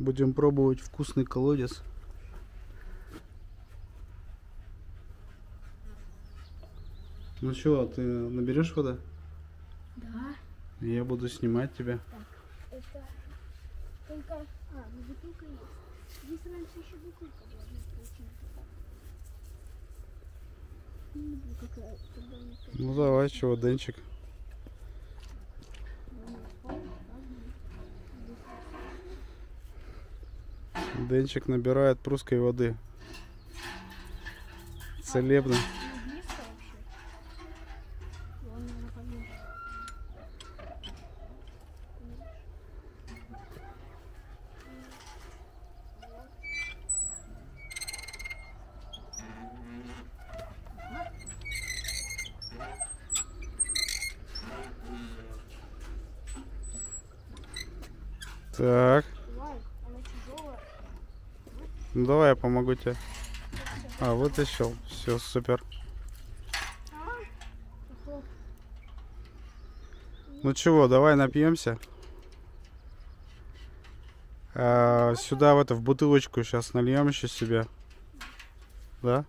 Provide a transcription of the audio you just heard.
Будем пробовать вкусный колодец. Ну что, ты наберешь воды? Да. Я буду снимать тебя. Это только... А, ну бутылка есть. Здесь раньше еще бутылка была. ну, получается. Не люблю, какая когда она так Ну давай, чего, Денчик. Денчик набирает прусской воды. Целебно. Так. Ну давай я помогу тебе. А, вытащил. Все, супер. Ну чего, давай напьемся. А, сюда в это в бутылочку сейчас нальем еще себе. Да?